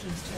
team's turret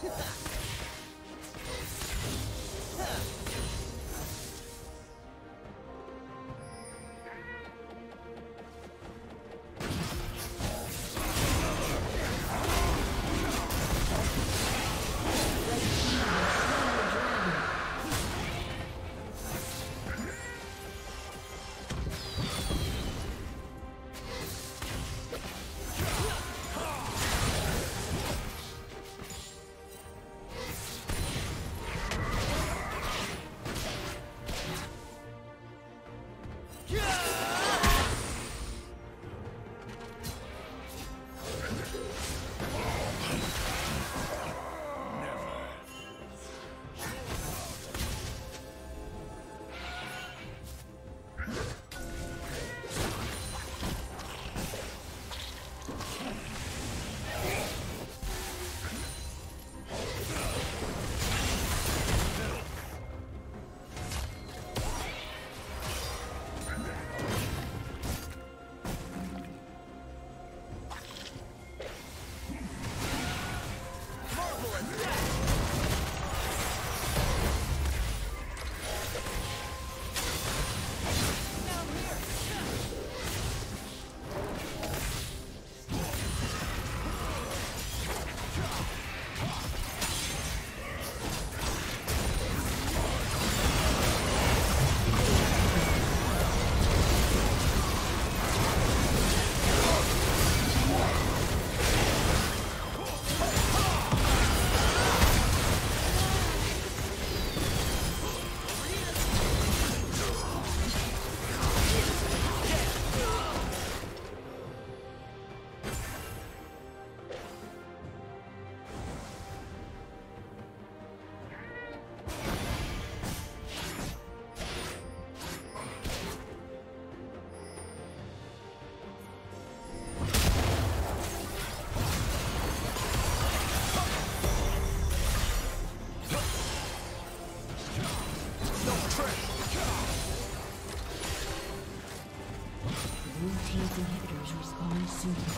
Ha ha! Thank you.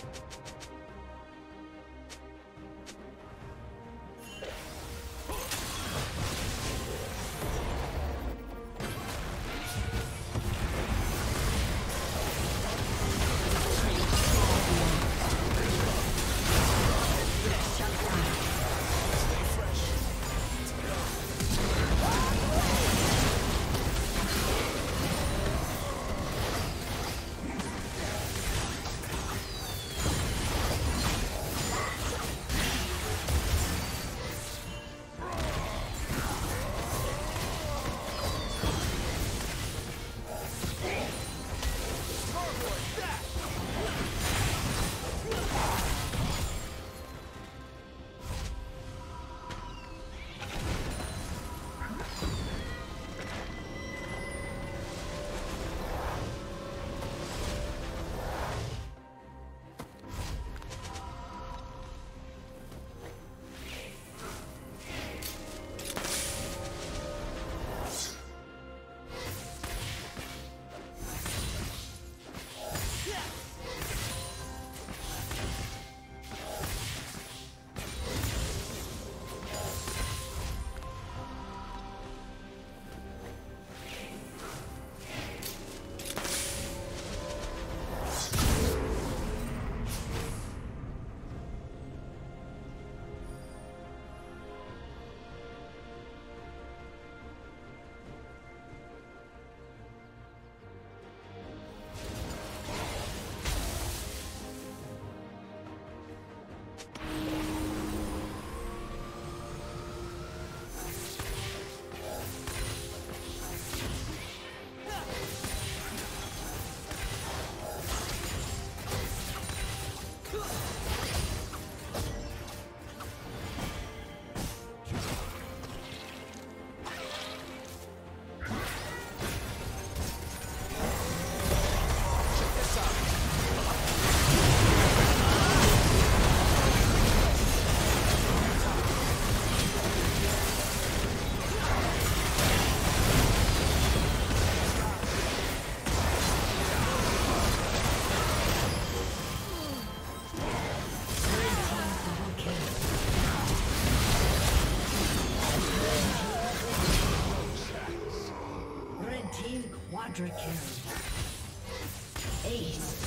よし! Quadra kill. Ace.